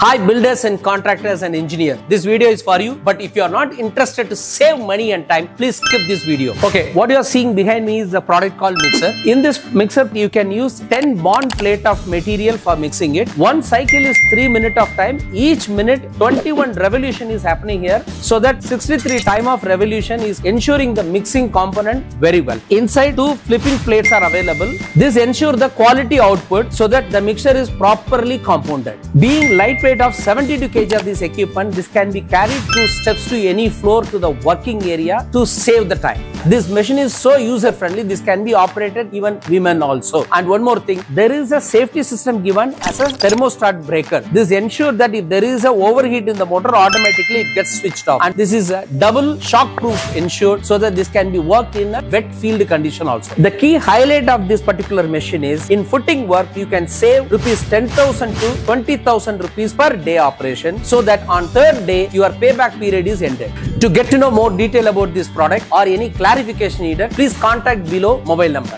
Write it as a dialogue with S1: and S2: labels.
S1: Hi builders and contractors and engineers. This video is for you. But if you are not interested to save money and time, please skip this video. Okay, what you are seeing behind me is a product called mixer. In this mixer, you can use 10 bond plate of material for mixing it. One cycle is 3 minute of time. Each minute 21 revolution is happening here. So that 63 time of revolution is ensuring the mixing component very well. Inside two flipping plates are available. This ensure the quality output so that the mixture is properly compounded. Being lightweight of 72 kg of this equipment, this can be carried through steps to any floor to the working area to save the time. This machine is so user friendly, this can be operated even women also. And one more thing, there is a safety system given as a thermostat breaker. This ensures that if there is a overheat in the motor, automatically it gets switched off. And this is a double shock proof ensured so that this can be worked in a wet field condition also. The key highlight of this particular machine is in footing work, you can save rupees 10,000 to 20,000 rupees per day operation so that on third day your payback period is ended. To get to know more detail about this product or any clarification needed, please contact below mobile number.